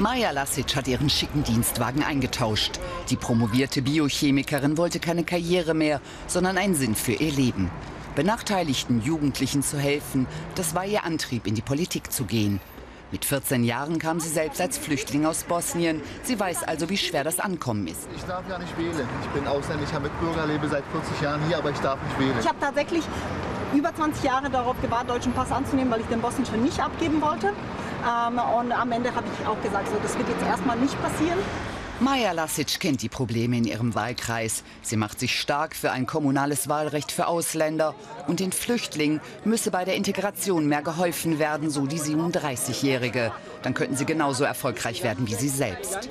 Maja Lasic hat ihren schicken Dienstwagen eingetauscht. Die promovierte Biochemikerin wollte keine Karriere mehr, sondern einen Sinn für ihr Leben. Benachteiligten Jugendlichen zu helfen, das war ihr Antrieb, in die Politik zu gehen. Mit 14 Jahren kam sie selbst als Flüchtling aus Bosnien. Sie weiß also, wie schwer das Ankommen ist. Ich darf ja nicht wählen. Ich bin ausländischer Mitbürger, lebe seit 40 Jahren hier, aber ich darf nicht wählen. Ich habe tatsächlich über 20 Jahre darauf gewartet, deutschen Pass anzunehmen, weil ich den bosnischen nicht abgeben wollte. Ähm, und am Ende habe ich auch gesagt, so, das wird jetzt erstmal nicht passieren. Maja Lasic kennt die Probleme in ihrem Wahlkreis. Sie macht sich stark für ein kommunales Wahlrecht für Ausländer. Und den Flüchtlingen müsse bei der Integration mehr geholfen werden, so die 37-Jährige. Dann könnten sie genauso erfolgreich werden wie sie selbst.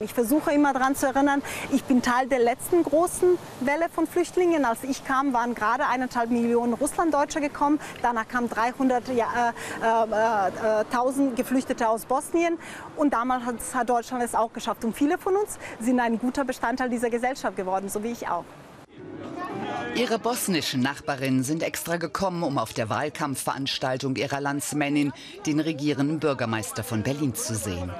Ich versuche immer daran zu erinnern, ich bin Teil der letzten großen Welle von Flüchtlingen. Als ich kam, waren gerade eineinhalb Millionen Russlanddeutsche gekommen. Danach kamen 300.000 ja, äh, äh, Geflüchtete aus Bosnien. Und damals hat Deutschland Deutschland es auch geschafft. Und viele von uns sind ein guter Bestandteil dieser Gesellschaft geworden, so wie ich auch. Ihre bosnischen Nachbarinnen sind extra gekommen, um auf der Wahlkampfveranstaltung ihrer Landsmännin den regierenden Bürgermeister von Berlin zu sehen.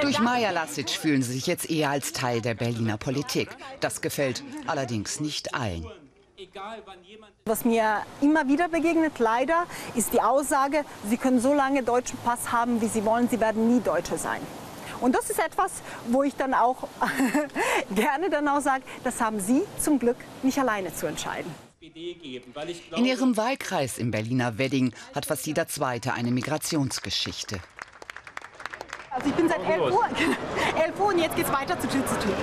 Durch Maja Lasic fühlen sie sich jetzt eher als Teil der Berliner Politik. Das gefällt allerdings nicht allen. Was mir immer wieder begegnet, leider, ist die Aussage, Sie können so lange deutschen Pass haben, wie Sie wollen, Sie werden nie Deutsche sein. Und das ist etwas, wo ich dann auch gerne dann auch sage, das haben Sie zum Glück nicht alleine zu entscheiden. In ihrem Wahlkreis im Berliner Wedding hat fast jeder Zweite eine Migrationsgeschichte. Also ich bin seit 11 Uhr, 11 Uhr und jetzt geht es weiter zu Tür zu Tür.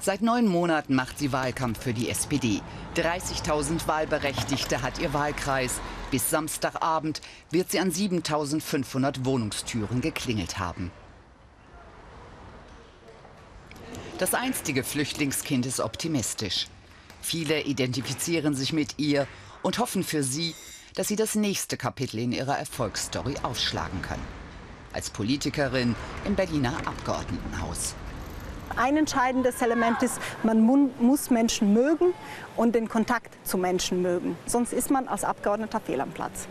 Seit neun Monaten macht sie Wahlkampf für die SPD. 30.000 Wahlberechtigte hat ihr Wahlkreis. Bis Samstagabend wird sie an 7.500 Wohnungstüren geklingelt haben. Das einstige Flüchtlingskind ist optimistisch. Viele identifizieren sich mit ihr und hoffen für sie, dass sie das nächste Kapitel in ihrer Erfolgsstory aufschlagen kann. Als Politikerin im Berliner Abgeordnetenhaus. Ein entscheidendes Element ist, man muss Menschen mögen und den Kontakt zu Menschen mögen. Sonst ist man als Abgeordneter fehl am Platz.